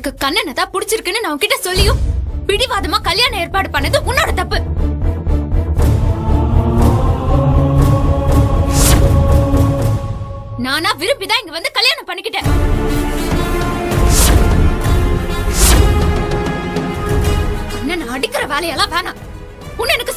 கண்ணனை தான் பிடிச்சிருக்குன்னு நான் உன்கிட்ட சொல்லியும் பிடிவாதமா கல்யாணம் ஏற்பாடு பண்ணது உன்னோட தப்பு. நானா விரும்பி தான் இங்க வந்து கல்யாணம் பண்ணிக்கிட்டேன். கண்ணனை அடிக்கிற வேலையெல்லாம் வேணாம். உன்னை எனக்கு